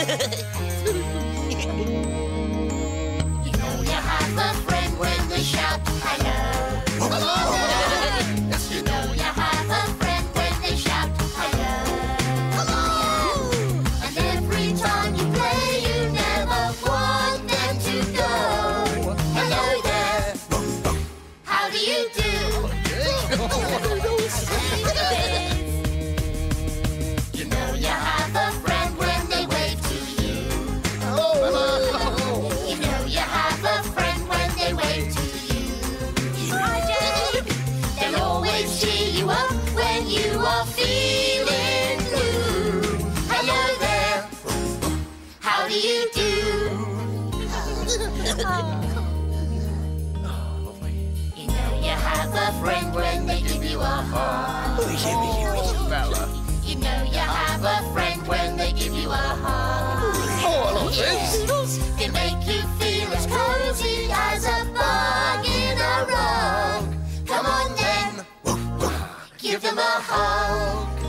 You know you have a friend when they shout hello. Yes, you know you have a friend when they shout hello. And every time you play, you never want them to go. Hello there. How do you do? Always cheer you up when you are feeling blue. Hello there. How do you do? You know you have a friend when they give you a hug. You know you have a friend when they give you a hug. Yes. They make you give them a hug.